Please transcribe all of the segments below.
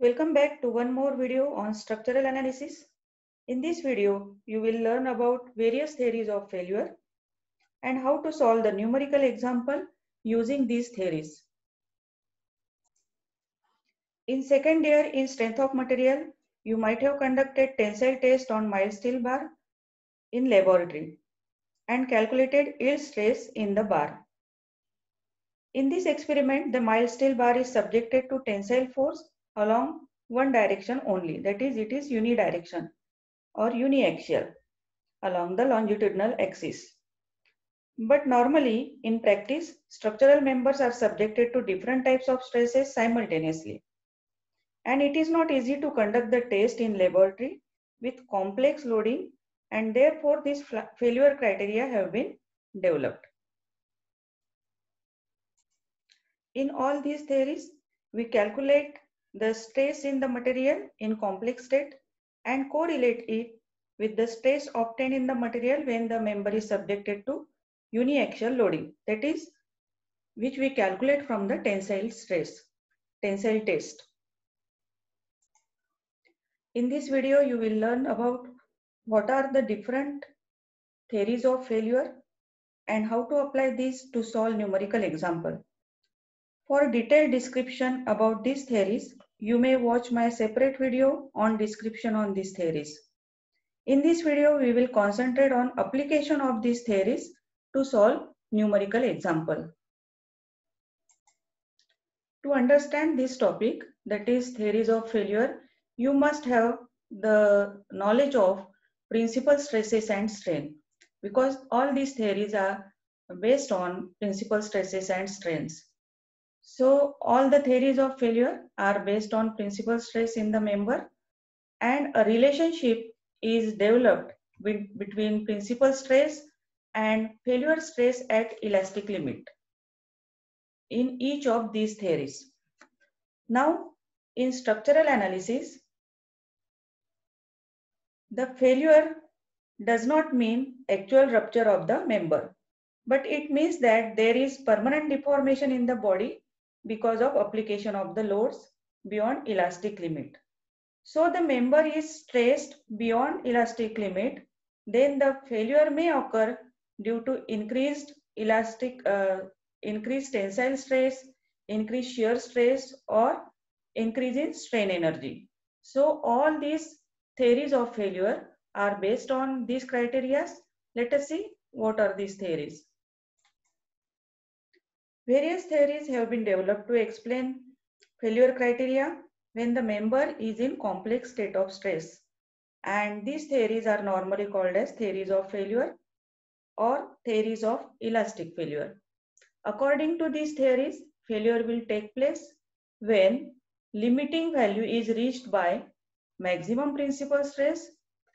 Welcome back to one more video on structural analysis. In this video, you will learn about various theories of failure and how to solve the numerical example using these theories. In second year in strength of material, you might have conducted tensile test on mild steel bar in laboratory and calculated yield stress in the bar. In this experiment, the mild steel bar is subjected to tensile force along one direction only, that is, it is unidirection or uniaxial along the longitudinal axis. But normally, in practice, structural members are subjected to different types of stresses simultaneously. And it is not easy to conduct the test in laboratory with complex loading and therefore these failure criteria have been developed. In all these theories, we calculate the stress in the material in complex state and correlate it with the stress obtained in the material when the member is subjected to uniaxial loading. That is which we calculate from the tensile stress tensile test. In this video you will learn about what are the different theories of failure and how to apply these to solve numerical example. For detailed description about these theories, you may watch my separate video on description on these theories. In this video, we will concentrate on application of these theories to solve numerical example. To understand this topic, that is theories of failure, you must have the knowledge of principal stresses and strain because all these theories are based on principal stresses and strains. So all the theories of failure are based on principal stress in the member and a relationship is developed between principal stress and failure stress at elastic limit in each of these theories. Now in structural analysis, the failure does not mean actual rupture of the member, but it means that there is permanent deformation in the body because of application of the loads beyond elastic limit. So the member is stressed beyond elastic limit, then the failure may occur due to increased elastic, uh, increased tensile stress, increased shear stress or increase in strain energy. So all these theories of failure are based on these criteria. Let us see what are these theories. Various theories have been developed to explain failure criteria when the member is in complex state of stress. And these theories are normally called as theories of failure or theories of elastic failure. According to these theories, failure will take place when limiting value is reached by maximum principal stress,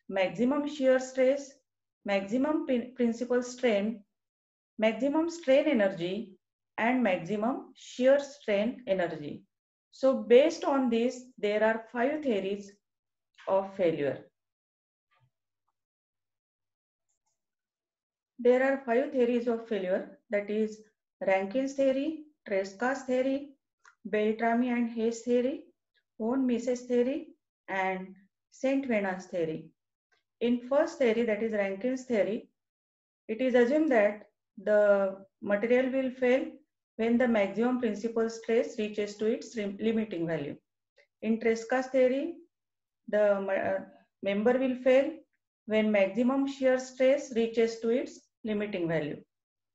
maximum shear stress, maximum principal strain, maximum strain energy, and maximum shear strain energy. So based on this, there are five theories of failure. There are five theories of failure that is Rankine's theory, Tresca's theory, Beltrami and Haigh's theory, von Mises theory and Saint Venant's theory. In first theory that is Rankine's theory, it is assumed that the material will fail when the maximum principal stress reaches to its limiting value. In Tresca's theory, the uh, member will fail when maximum shear stress reaches to its limiting value.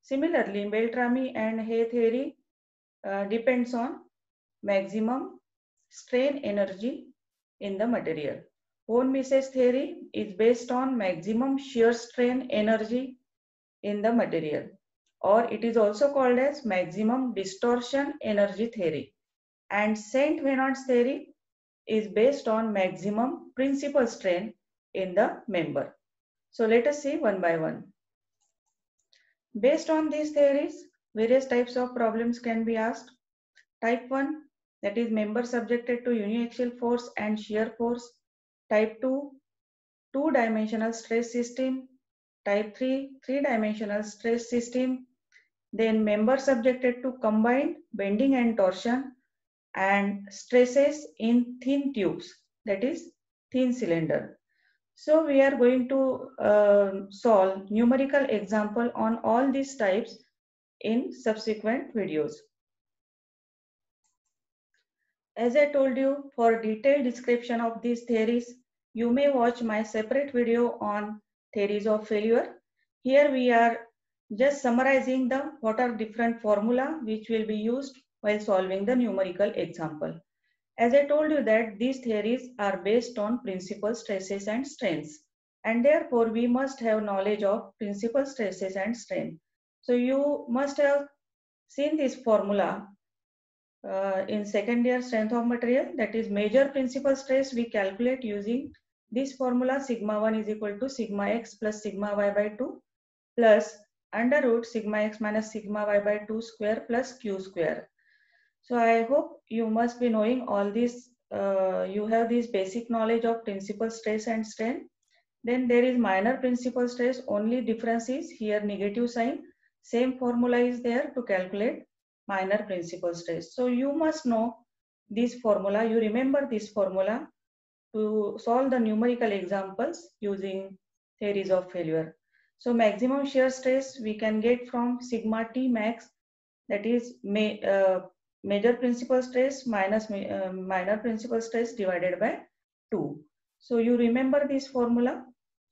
Similarly, in Beltrami and Haigh theory uh, depends on maximum strain energy in the material. Von Mises theory is based on maximum shear strain energy in the material or it is also called as maximum distortion energy theory. And Saint Venant's theory is based on maximum principal strain in the member. So let us see one by one. Based on these theories, various types of problems can be asked. Type 1, that is member subjected to uniaxial force and shear force. Type 2, two-dimensional stress system. Type 3, three-dimensional stress system then member subjected to combined bending and torsion and stresses in thin tubes, that is thin cylinder. So we are going to uh, solve numerical example on all these types in subsequent videos. As I told you, for detailed description of these theories, you may watch my separate video on theories of failure. Here we are just summarizing the what are different formula which will be used while solving the numerical example. As I told you that these theories are based on principal stresses and strains and therefore we must have knowledge of principal stresses and strain. So you must have seen this formula uh, in second year strength of material that is major principal stress we calculate using this formula sigma 1 is equal to sigma x plus sigma y by 2 plus under root sigma x minus sigma y by 2 square plus q square. So I hope you must be knowing all this. Uh, you have this basic knowledge of principal stress and strain. Then there is minor principal stress. Only difference is here negative sign. Same formula is there to calculate minor principal stress. So you must know this formula. You remember this formula to solve the numerical examples using theories of failure. So maximum shear stress we can get from sigma T max that is ma uh, major principal stress minus uh, minor principal stress divided by 2. So you remember this formula.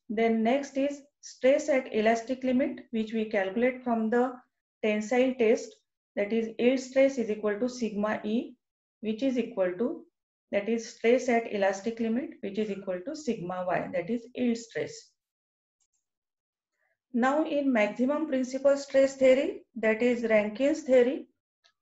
Then next is stress at elastic limit which we calculate from the tensile test that is yield stress is equal to sigma E which is equal to that is stress at elastic limit which is equal to sigma y that is yield stress. Now in maximum principal stress theory that is Rankine's theory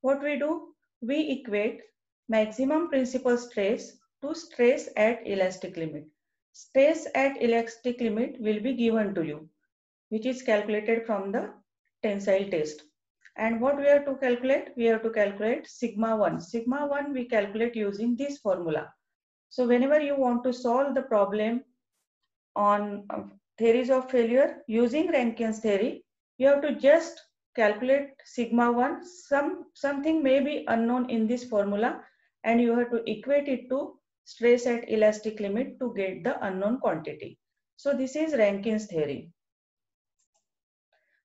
what we do we equate maximum principal stress to stress at elastic limit. Stress at elastic limit will be given to you which is calculated from the tensile test. And what we have to calculate? We have to calculate sigma 1. Sigma 1 we calculate using this formula. So whenever you want to solve the problem on theories of failure using Rankine's theory, you have to just calculate sigma 1. Some, something may be unknown in this formula and you have to equate it to stress at elastic limit to get the unknown quantity. So this is Rankine's theory.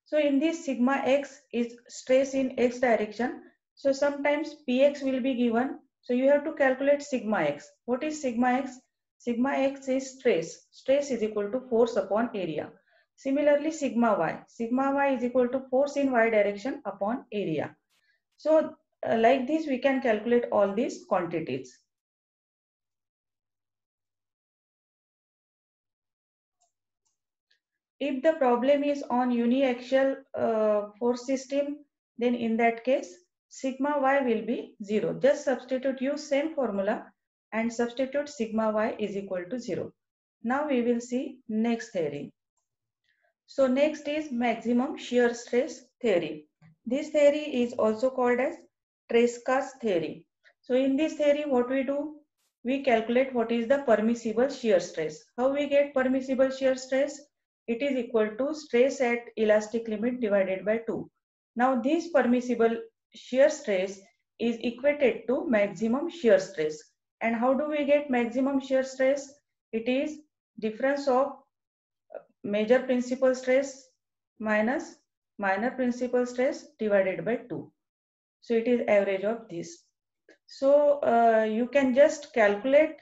So in this sigma x is stress in x direction. So sometimes px will be given. So you have to calculate sigma x. What is sigma x? Sigma x is stress. Stress is equal to force upon area. Similarly, sigma y. Sigma y is equal to force in y direction upon area. So uh, like this, we can calculate all these quantities. If the problem is on uniaxial uh, force system, then in that case, sigma y will be 0. Just substitute use same formula and substitute sigma y is equal to 0. Now we will see next theory. So next is maximum shear stress theory. This theory is also called as Tresca's theory. So in this theory, what we do? We calculate what is the permissible shear stress. How we get permissible shear stress? it is equal to stress at elastic limit divided by 2. Now this permissible shear stress is equated to maximum shear stress. And how do we get maximum shear stress? It is difference of major principal stress minus minor principal stress divided by 2. So it is average of this. So uh, you can just calculate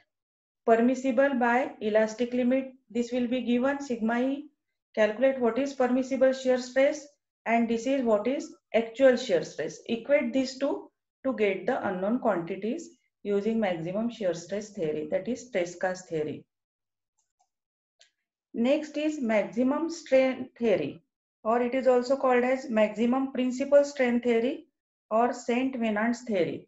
permissible by elastic limit. This will be given sigma e calculate what is permissible shear stress and this is what is actual shear stress. Equate these two to get the unknown quantities using maximum shear stress theory that is Tresca's theory. Next is maximum strain theory or it is also called as maximum principal strain theory or Saint Venant's theory.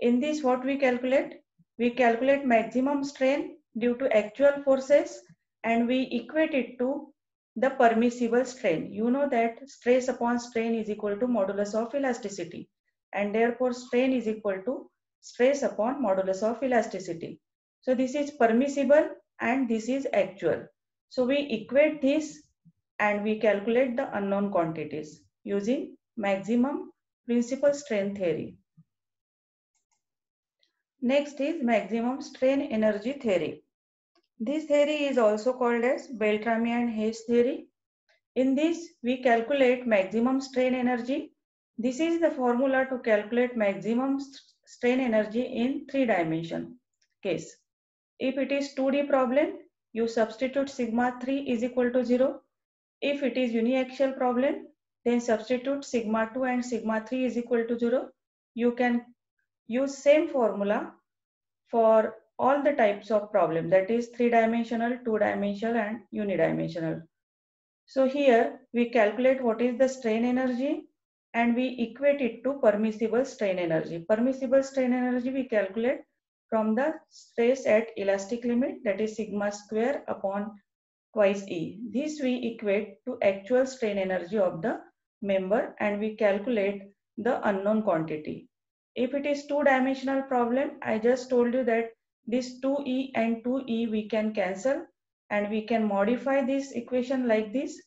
In this what we calculate? We calculate maximum strain due to actual forces and we equate it to the permissible strain. You know that stress upon strain is equal to modulus of elasticity and therefore strain is equal to stress upon modulus of elasticity. So this is permissible and this is actual. So we equate this and we calculate the unknown quantities using maximum principal strain theory. Next is maximum strain energy theory. This theory is also called as Beltrami and Hess theory. In this, we calculate maximum strain energy. This is the formula to calculate maximum strain energy in three dimension case. If it is 2D problem, you substitute sigma 3 is equal to 0. If it is uniaxial problem, then substitute sigma 2 and sigma 3 is equal to 0. You can use same formula for all the types of problem that is three dimensional, two dimensional and unidimensional. So here we calculate what is the strain energy and we equate it to permissible strain energy. Permissible strain energy we calculate from the stress at elastic limit that is sigma square upon twice E. This we equate to actual strain energy of the member and we calculate the unknown quantity. If it is two dimensional problem, I just told you that this 2E and 2E we can cancel and we can modify this equation like this.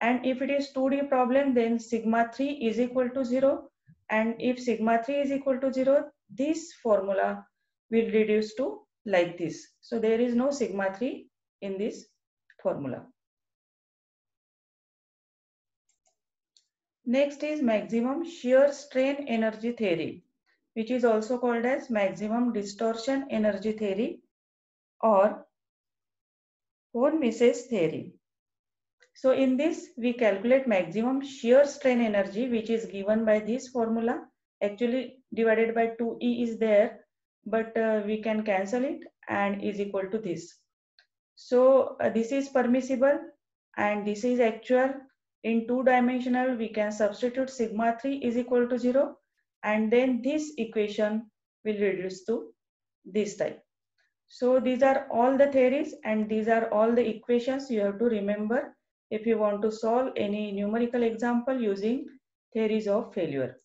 And if it is 2D problem, then sigma 3 is equal to 0. And if sigma 3 is equal to 0, this formula will reduce to like this. So there is no sigma 3 in this formula. Next is maximum shear strain energy theory, which is also called as maximum distortion energy theory or von Mises theory. So in this, we calculate maximum shear strain energy, which is given by this formula. Actually divided by 2E is there, but uh, we can cancel it and is equal to this. So uh, this is permissible and this is actual in two dimensional we can substitute sigma 3 is equal to 0 and then this equation will reduce to this type. So these are all the theories and these are all the equations you have to remember if you want to solve any numerical example using theories of failure.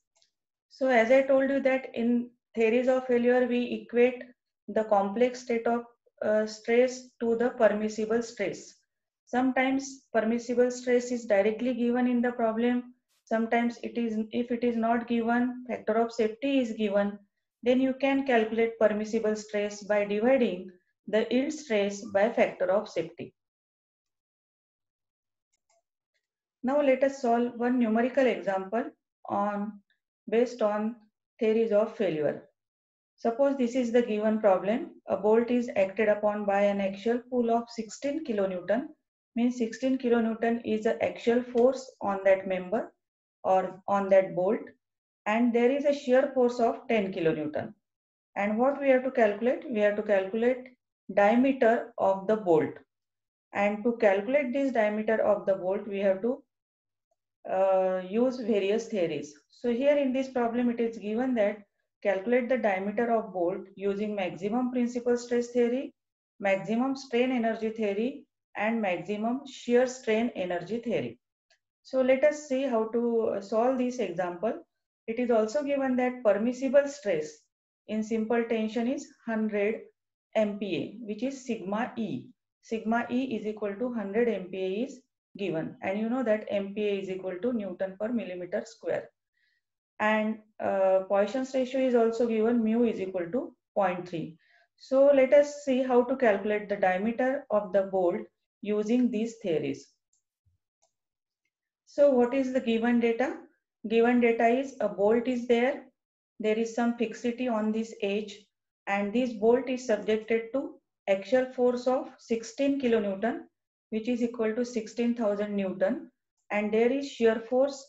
So as I told you that in theories of failure we equate the complex state of uh, stress to the permissible stress. Sometimes permissible stress is directly given in the problem. Sometimes it is, if it is not given, factor of safety is given, then you can calculate permissible stress by dividing the yield stress by factor of safety. Now let us solve one numerical example on based on theories of failure. Suppose this is the given problem. A bolt is acted upon by an axial pull of 16 kilonewton. Means 16 kilonewton is the axial force on that member or on that bolt. And there is a shear force of 10 kilonewton. And what we have to calculate? We have to calculate diameter of the bolt. And to calculate this diameter of the bolt we have to uh, use various theories so here in this problem it is given that calculate the diameter of bolt using maximum principal stress theory maximum strain energy theory and maximum shear strain energy theory. So let us see how to solve this example. It is also given that permissible stress in simple tension is 100 MPa, which is sigma E. Sigma E is equal to 100 MPa is given. And you know that MPa is equal to Newton per millimeter square. And uh, Poisson's ratio is also given mu is equal to 0.3. So let us see how to calculate the diameter of the bolt using these theories. So what is the given data? Given data is a bolt is there. There is some fixity on this edge and this bolt is subjected to axial force of 16 kilonewton which is equal to 16,000 Newton and there is shear force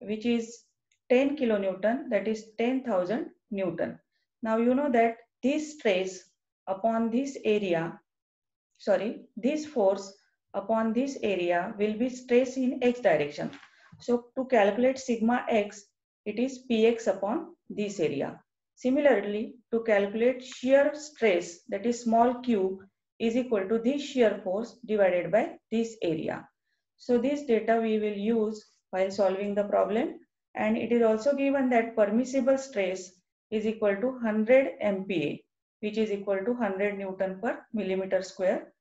which is 10 kilonewton that is 10,000 Newton. Now you know that this stress upon this area sorry, this force upon this area will be stress in x direction. So to calculate sigma x, it is px upon this area. Similarly, to calculate shear stress, that is small q, is equal to this shear force divided by this area. So this data we will use while solving the problem and it is also given that permissible stress is equal to 100 MPa which is equal to 100 Newton per millimeter square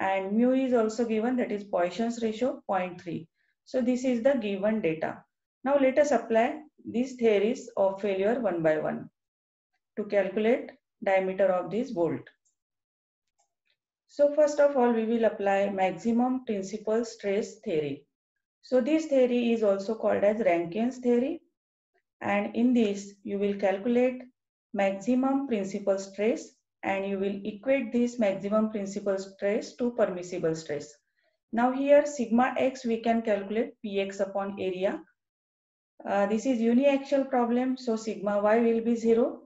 and mu is also given that is Poisson's ratio 0.3. So this is the given data. Now let us apply these theories of failure one by one. To calculate diameter of this bolt. So first of all, we will apply maximum principal stress theory. So this theory is also called as Rankine's theory. And in this, you will calculate maximum principal stress and you will equate this maximum principal stress to permissible stress. Now here sigma x we can calculate px upon area. Uh, this is uniaxial problem so sigma y will be 0.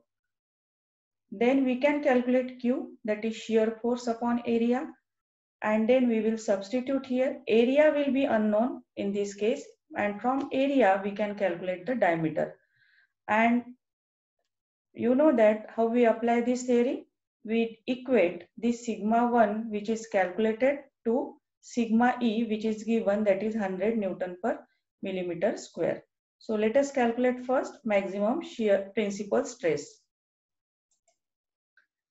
Then we can calculate q that is shear force upon area and then we will substitute here. Area will be unknown in this case and from area we can calculate the diameter. And you know that how we apply this theory? We equate this sigma 1 which is calculated to sigma E which is given that is 100 Newton per millimeter square. So let us calculate first maximum shear principal stress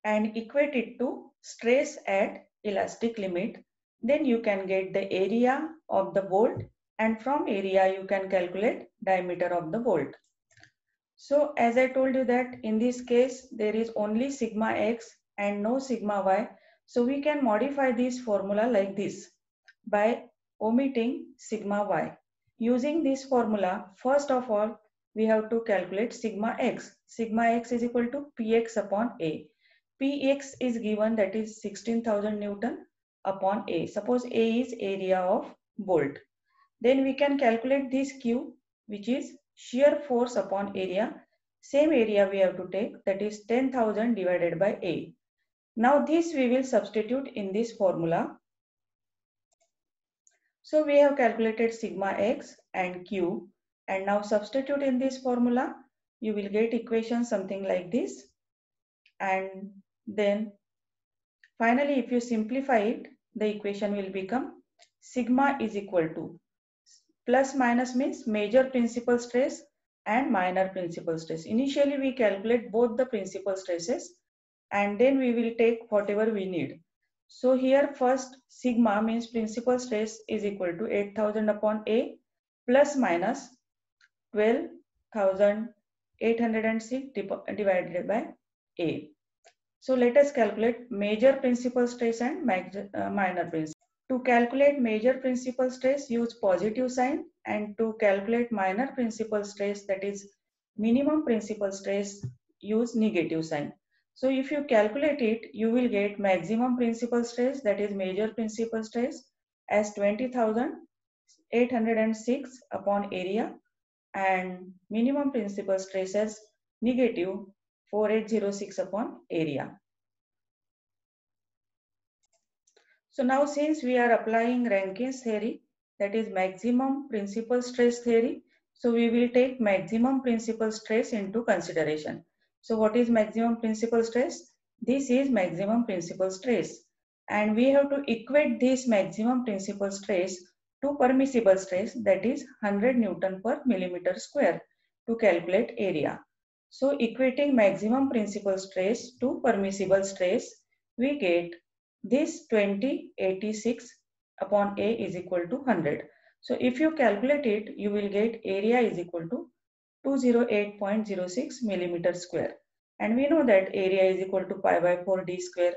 and equate it to stress at elastic limit. Then you can get the area of the bolt and from area you can calculate diameter of the bolt. So as I told you that in this case, there is only sigma x and no sigma y. So we can modify this formula like this by omitting sigma y. Using this formula, first of all, we have to calculate sigma x. Sigma x is equal to px upon a. px is given that is 16,000 Newton upon a. Suppose a is area of bolt. Then we can calculate this q which is shear force upon area. Same area we have to take that is 10,000 divided by A. Now this we will substitute in this formula. So we have calculated sigma x and q and now substitute in this formula. You will get equation something like this. And then finally if you simplify it, the equation will become sigma is equal to Plus minus means major principal stress and minor principal stress. Initially, we calculate both the principal stresses and then we will take whatever we need. So here first sigma means principal stress is equal to 8000 upon A plus minus 12,806 divided by A. So let us calculate major principal stress and uh, minor principal. To calculate major principal stress, use positive sign and to calculate minor principal stress, that is minimum principal stress, use negative sign. So if you calculate it, you will get maximum principal stress, that is major principal stress as 20,806 upon area and minimum principal stress as negative 4806 upon area. So now since we are applying Rankine's theory, that is maximum principal stress theory, so we will take maximum principal stress into consideration. So what is maximum principal stress? This is maximum principal stress. And we have to equate this maximum principal stress to permissible stress that is 100 Newton per millimeter square to calculate area. So equating maximum principal stress to permissible stress, we get this 2086 upon A is equal to 100. So if you calculate it, you will get area is equal to 208.06 millimeter square. And we know that area is equal to pi by 4 d square.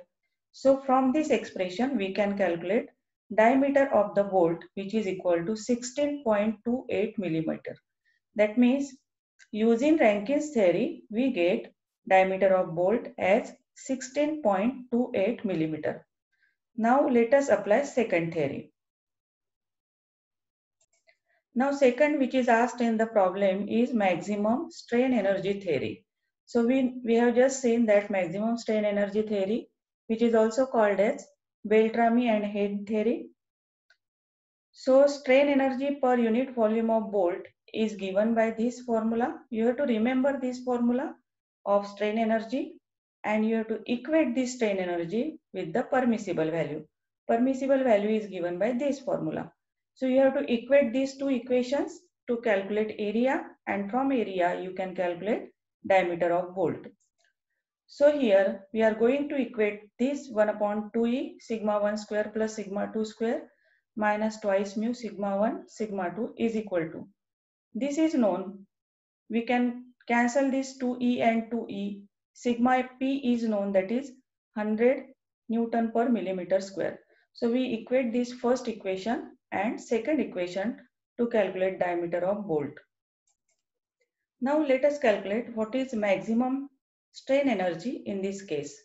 So from this expression, we can calculate diameter of the bolt, which is equal to 16.28 millimeter. That means using Rankine's theory, we get diameter of bolt as 16.28 millimeter. Now let us apply second theory. Now second which is asked in the problem is maximum strain energy theory. So we, we have just seen that maximum strain energy theory which is also called as Beltrami and Head theory. So strain energy per unit volume of bolt is given by this formula. You have to remember this formula of strain energy and you have to equate this strain energy with the permissible value. Permissible value is given by this formula. So you have to equate these two equations to calculate area and from area you can calculate diameter of bolt. So here we are going to equate this 1 upon 2e sigma 1 square plus sigma 2 square minus twice mu sigma 1 sigma 2 is equal to. This is known. We can cancel this 2e and 2e sigma P is known that is 100 Newton per millimeter square. So we equate this first equation and second equation to calculate diameter of bolt. Now let us calculate what is maximum strain energy in this case.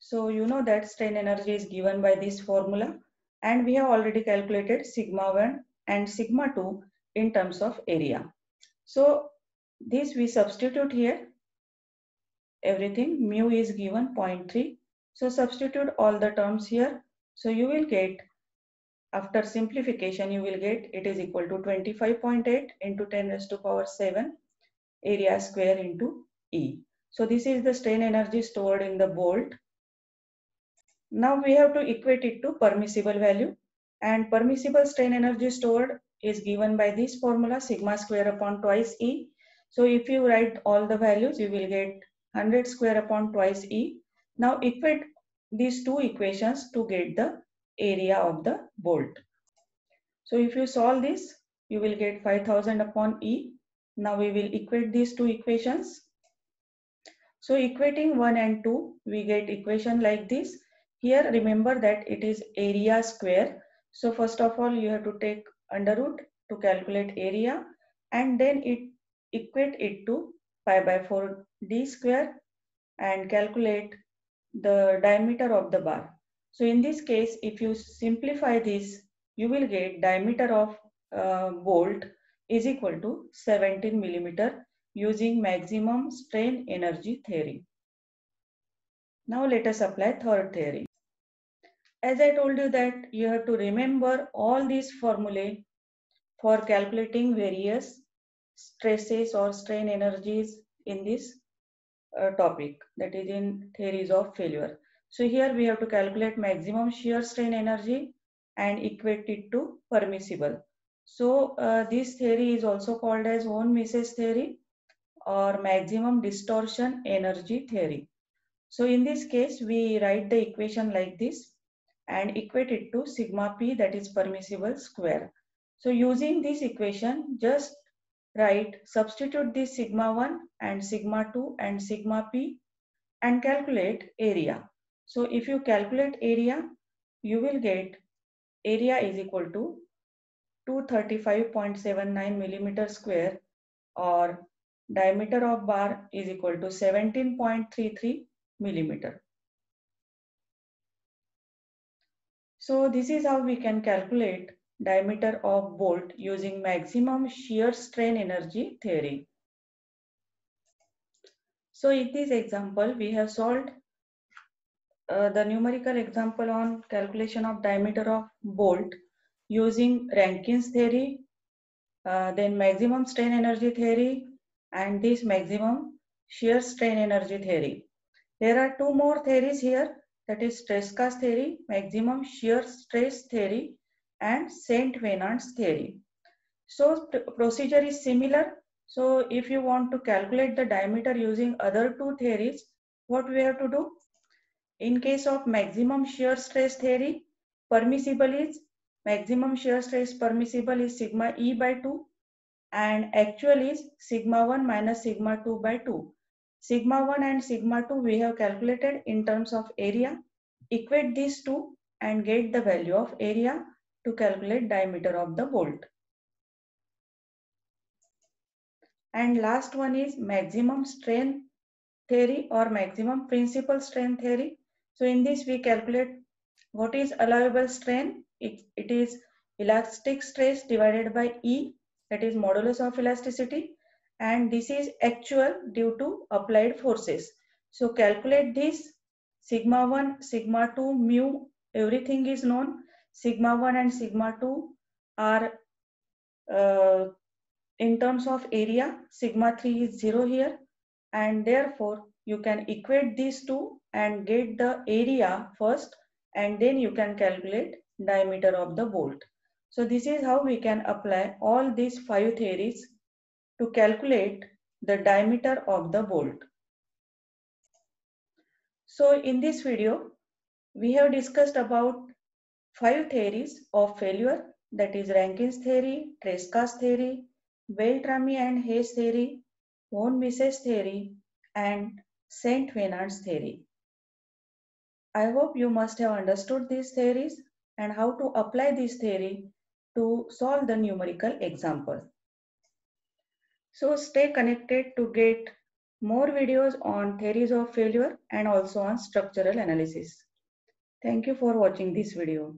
So you know that strain energy is given by this formula and we have already calculated sigma 1 and sigma 2 in terms of area. So this we substitute here everything mu is given 0.3 so substitute all the terms here so you will get after simplification you will get it is equal to 25.8 into 10 raised to power 7 area square into E. So this is the strain energy stored in the bolt. Now we have to equate it to permissible value and permissible strain energy stored is given by this formula sigma square upon twice E. So if you write all the values you will get 100 square upon twice E. Now equate these two equations to get the area of the bolt. So if you solve this, you will get 5000 upon E. Now we will equate these two equations. So equating 1 and 2, we get equation like this. Here remember that it is area square. So first of all, you have to take under root to calculate area and then it equate it to pi by 4 d square and calculate the diameter of the bar. So in this case, if you simplify this, you will get diameter of uh, bolt is equal to 17 millimeter using maximum strain energy theory. Now let us apply third theory. As I told you that you have to remember all these formulae for calculating various stresses or strain energies in this uh, topic that is in theories of failure. So here we have to calculate maximum shear strain energy and equate it to permissible. So uh, this theory is also called as von Mises theory or maximum distortion energy theory. So in this case, we write the equation like this and equate it to sigma p that is permissible square. So using this equation, just write, substitute this sigma 1 and sigma 2 and sigma p and calculate area. So if you calculate area, you will get area is equal to 235.79 millimeter square or diameter of bar is equal to 17.33 millimeter. So this is how we can calculate diameter of bolt using maximum shear strain energy theory. So in this example, we have solved uh, the numerical example on calculation of diameter of bolt using Rankine's theory, uh, then maximum strain energy theory, and this maximum shear strain energy theory. There are two more theories here, that is Tresca's theory, maximum shear stress theory, and Saint Venant's theory. So procedure is similar. So if you want to calculate the diameter using other two theories, what we have to do? In case of maximum shear stress theory, permissible is maximum shear stress permissible is sigma E by 2 and actual is sigma 1 minus sigma 2 by 2. Sigma 1 and sigma 2 we have calculated in terms of area. Equate these two and get the value of area to calculate diameter of the bolt. And last one is maximum strain theory or maximum principal strain theory. So in this we calculate what is allowable strain. It, it is elastic stress divided by E that is modulus of elasticity and this is actual due to applied forces. So calculate this sigma 1, sigma 2, mu everything is known. Sigma 1 and sigma 2 are uh, in terms of area sigma 3 is 0 here and therefore you can equate these two and get the area first and then you can calculate diameter of the bolt. So this is how we can apply all these five theories to calculate the diameter of the bolt. So in this video, we have discussed about five theories of failure that is Rankine's theory, Tresca's theory, Beltrami and Hess theory, von Mises theory and St. Venant's theory. I hope you must have understood these theories and how to apply this theory to solve the numerical example. So stay connected to get more videos on theories of failure and also on structural analysis. Thank you for watching this video.